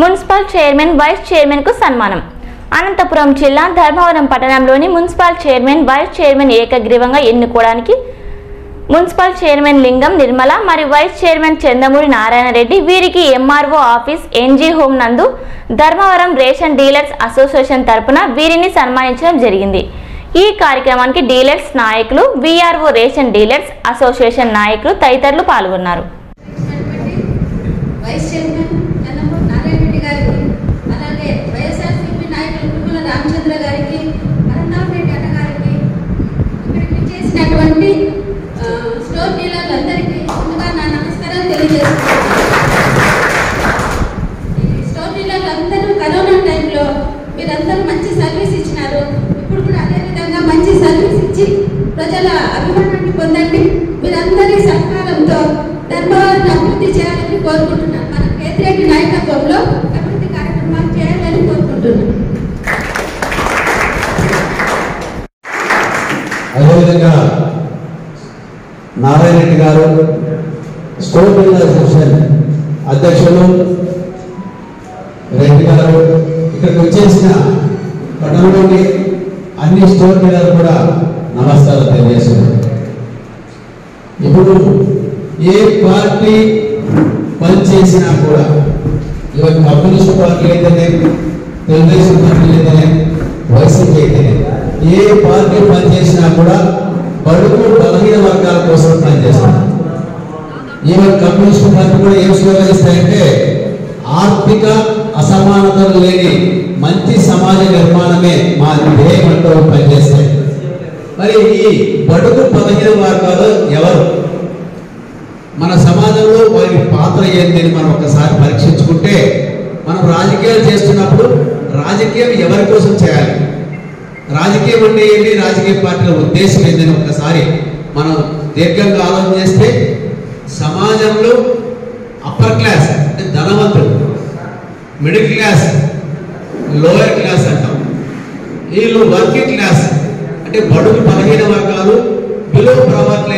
Municipal chairman vice చైర్మన్కు సన్మానం. అనంతపురం జిల్లా ధర్మవరం పట్టణంలోని మున్సిపల్ చైర్మన్ వైస్ చైర్మన్ ఏకగ్రీవంగా ఎన్నుకోవడానికి మున్సిపల్ చైర్మన్ లింగం నిర్మల మరియు వైస్ చైర్మన్ చందమూరి నారాయణ రెడ్డి వీరికి ఎంఆర్ఓ ఆఫీస్ ఎన్జీ హోమ్ నందు ధర్మవరం రేషన్ డీలర్స్ అసోసియేషన్ తరపున వీరిని సన్మానించడం జరిగింది. ఈ కార్యక్రమానికి డీలర్స్ నాయకులు విఆర్ఓ రేషన్ డీలర్స్ అసోసియేషన్ నాయకులు తదితరులు పాల్గొన్నారు వైస్ చైర్మన్ కన్నమూరి నారాయణ రెడ్డి గారికి అలాగే వైఎస్ఆర్సీపీ నాయకులు కుటుంబల రామచంద్ర గారికి అరుణాథ్ రెడ్డి అన్న గారికి ఇక్కడికి చేసినటువంటి ఆ, స్టోర్ డీలర్లందరికీ ముందుగా నా నమస్కారాలు తెలియజేస్తున్నాను. ఈ స్టోర్ డీలర్లందరూ కరోనా టైంలో మీరందరూ మంచి సర్వీస్ ఇచ్చినారు. ఇప్పుడు కూడా అదేవిధంగా మంచి సర్వీస్ ఇచ్చి ప్రజల అభిమానాన్ని పొందండి. మీరందరి సహకారంతో ధర్మవరం అభివృద్ధి చేయాలని కోరుకుంటున్నాను. మన కేతిరెడ్డి నాయకత్వంలో అభివృద్ధి కార్యక్రమాలు చేయాలి కోరుకుంటున్నాను అదేవిధంగా నారాయణ రెడ్డి గారు స్టోర్ బిల్డర్ అసోసియేషన్ అధ్యక్షులు రెడ్డి గారు ఇక్కడికి వచ్చేసిన పట్టణంలోని అన్ని స్టోర్ బిల్డర్ కూడా నమస్కారం తెలియజేస్తున్నారు. ఇప్పుడు ఏ పార్టీ పనిచేసినా కూడా ఇవన్నీ కమ్యూనిస్ట్ పార్టీ అయితేనే తెలుగుదేశం పార్టీ అయితేనే వైసీపీ అయితేనే ఏ పార్టీ పనిచేసినా కూడా బడుగు బలహీన వర్గాల కోసం పనిచేస్తారు. ఈవెన్ కమ్యూనిస్ట్ పార్టీ కూడా ఏం స్లోగన్ ఇస్తాయంటే ఆర్థిక అసమానతలు లేని మంచి సమాజ నిర్మాణమే మా ధ్యేయమంటూ పనిచేస్తాయి. మరి ఈ బడుగు బలహీన వర్గాలు ఎవరు? మన సమాజంలో వారి పాత్ర ఏంటి అని మనం ఒకసారి పరీక్షించుకుంటే మనం రాజకీయాలు చేస్తున్నప్పుడు రాజకీయం ఎవరి కోసం చేయాలి? రాజకీయం ఏంటి? రాజకీయ పార్టీల ఉద్దేశం ఏంటని ఒకసారి మనం దీర్ఘంగా ఆలోచన చేస్తే సమాజంలో అప్పర్ క్లాస్ అంటే ధనవంతులు మిడిల్ క్లాస్ లోయర్ క్లాస్ అంటాం. వీళ్ళు వర్కింగ్ క్లాస్ అంటే బడుగు బలహీన వర్గాలు బిలో ప్రావర్టీ